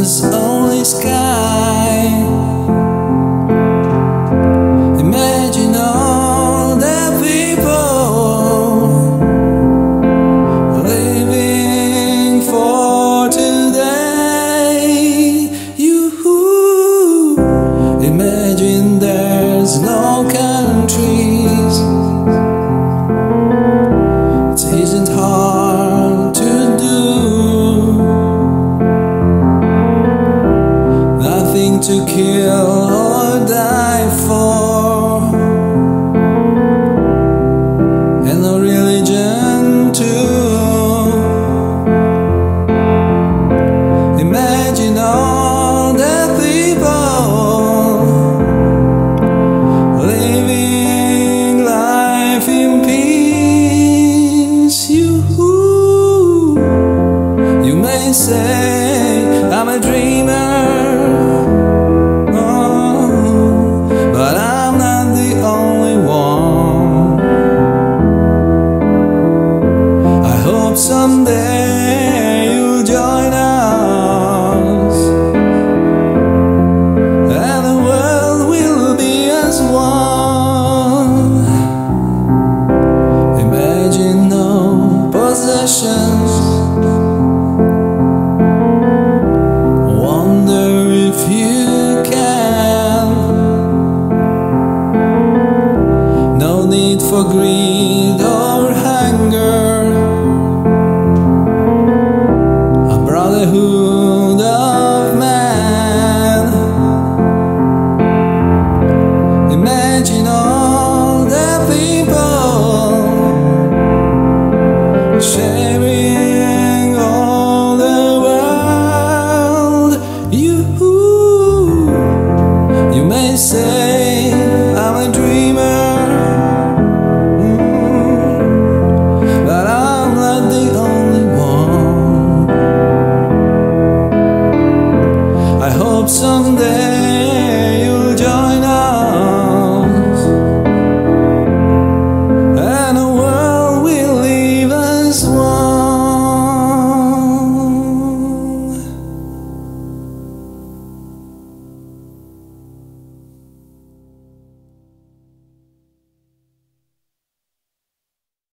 was only sky. Imagine all the people living for today. You imagine. to kill or die for. And religion too. Imagine all Living life in peace. You, you may say possessions. Wonder if you can. No need for greed or hunger. say I'm a dreamer mm. But I'm not the only one I hope someday